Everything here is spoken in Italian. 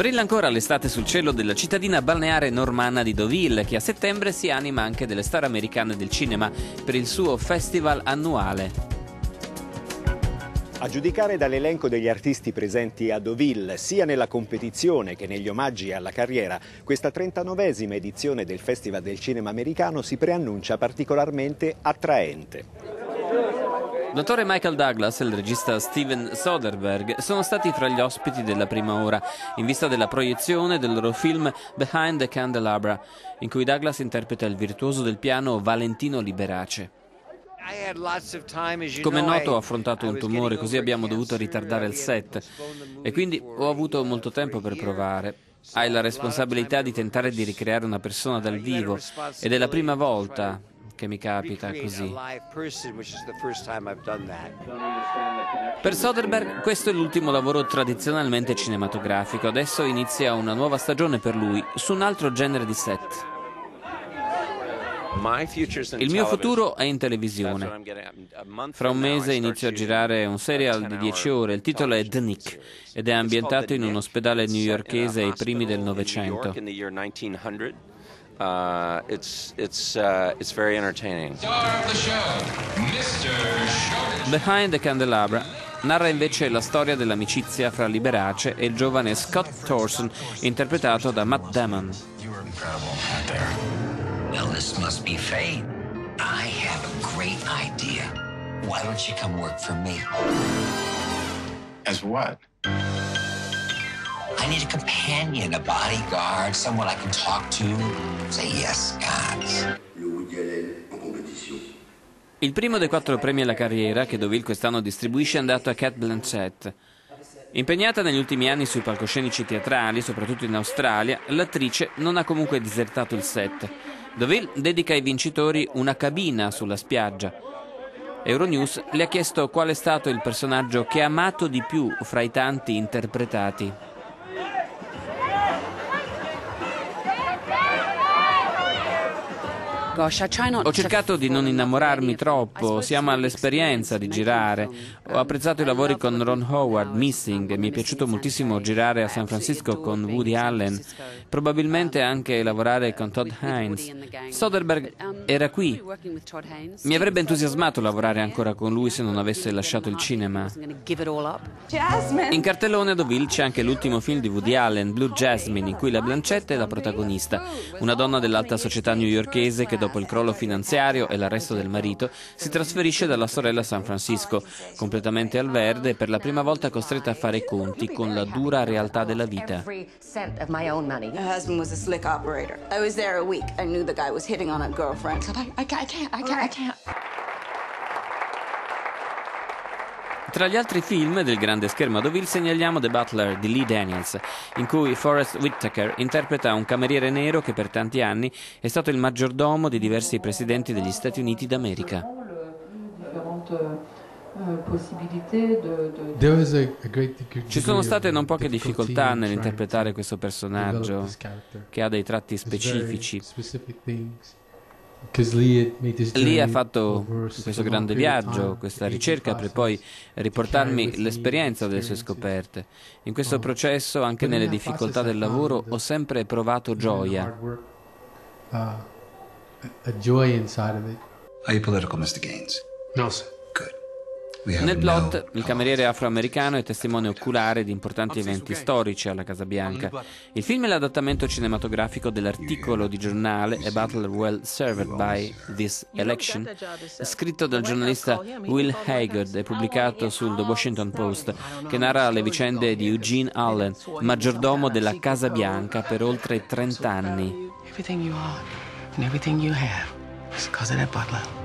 Brilla ancora l'estate sul cielo della cittadina balneare normanna di Deauville, che a settembre si anima anche delle star americane del cinema per il suo festival annuale. A giudicare dall'elenco degli artisti presenti a Deauville, sia nella competizione che negli omaggi alla carriera, questa 39esima edizione del Festival del Cinema Americano si preannuncia particolarmente attraente. L'attore Michael Douglas e il regista Steven Soderbergh sono stati fra gli ospiti della prima ora, in vista della proiezione del loro film Behind the Candelabra, in cui Douglas interpreta il virtuoso del piano Valentino Liberace. Come è noto ho affrontato un tumore, così abbiamo dovuto ritardare il set e quindi ho avuto molto tempo per provare. Hai la responsabilità di tentare di ricreare una persona dal vivo ed è la prima volta che mi capita così. Per Soderbergh questo è l'ultimo lavoro tradizionalmente cinematografico, adesso inizia una nuova stagione per lui su un altro genere di set. Il mio futuro è in televisione. Fra un mese inizio a girare un serial di 10 ore, il titolo è The Nick ed è ambientato in un ospedale newyorkese ai primi del Novecento. Uh, it's, it's, uh, it's very entertaining. Behind the Candelabra narra invece la storia dell'amicizia fra Liberace e il giovane Scott Thorson, interpretato da Matt Damon. Well, this must be fate. I have a great idea. Why don't you come work for me? As what? I need a companion, a bodyguard, someone I can talk to. Say yes, guys. Il primo dei quattro premi alla carriera che Deauville quest'anno distribuisce è andato a Cat Blanchett. Impegnata negli ultimi anni sui palcoscenici teatrali, soprattutto in Australia, l'attrice non ha comunque disertato il set. Deauville dedica ai vincitori una cabina sulla spiaggia. Euronews le ha chiesto qual è stato il personaggio che ha amato di più fra i tanti interpretati. Ho cercato di non innamorarmi troppo, siamo all'esperienza di girare. Ho apprezzato i lavori con Ron Howard, Missing, mi è piaciuto moltissimo girare a San Francisco con Woody Allen, probabilmente anche lavorare con Todd Hines. Soderbergh era qui. Mi avrebbe entusiasmato lavorare ancora con lui se non avesse lasciato il cinema. In cartellone a Deauville c'è anche l'ultimo film di Woody Allen, Blue Jasmine, in cui la Blancetta è la protagonista, una donna dell'alta società newyorkese che dopo dopo il crollo finanziario e l'arresto del marito, si trasferisce dalla sorella a San Francisco, completamente al verde e per la prima volta costretta a fare i conti con la dura realtà della vita. I can't, I can't, I can't. Tra gli altri film del grande schermo a Deauville segnaliamo The Butler di Lee Daniels, in cui Forrest Whitaker interpreta un cameriere nero che per tanti anni è stato il maggiordomo di diversi presidenti degli Stati Uniti d'America. Ci sono state non poche difficoltà nell'interpretare questo personaggio che ha dei tratti specifici Lì ha fatto questo grande viaggio, questa ricerca per poi riportarmi l'esperienza delle sue scoperte. In questo processo, anche nelle difficoltà del lavoro, ho sempre provato gioia. Are you political, Mr. Gaines? No, sir. Nel plot, il cameriere afroamericano è testimone oculare di importanti eventi storici alla Casa Bianca. Il film è l'adattamento cinematografico dell'articolo di giornale A Battle Well Served by This Election, scritto dal giornalista Will Haggard e pubblicato sul The Washington Post, che narra le vicende di Eugene Allen, maggiordomo della Casa Bianca per oltre 30 anni. Everything you are and everything you have is because of that butler.